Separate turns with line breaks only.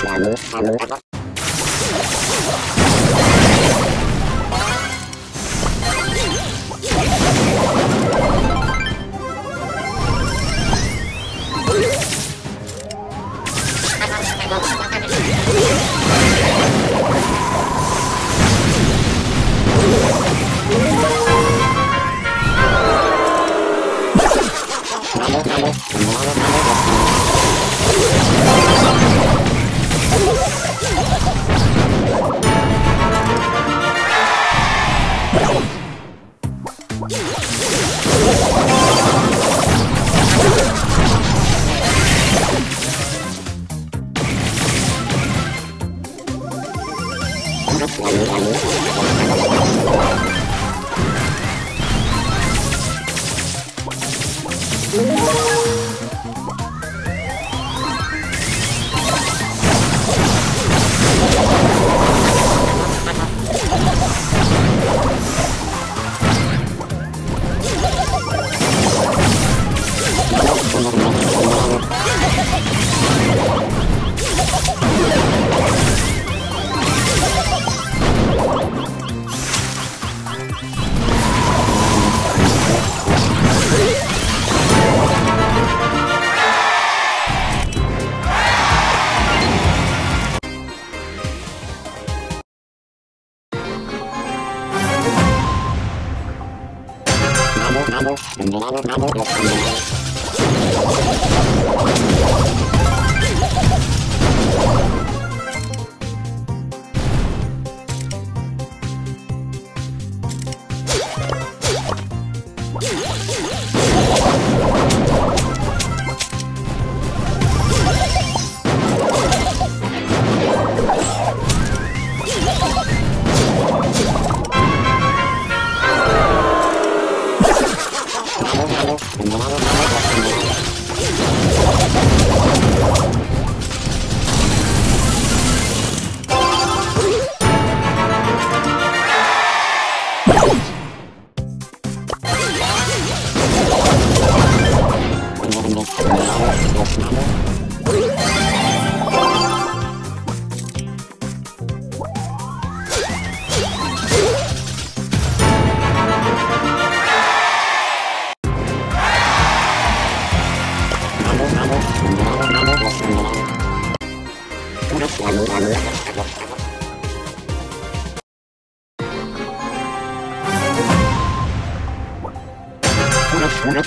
Oh,
Yummy,
yummy. another, and another, another, and another.
Unos, unos,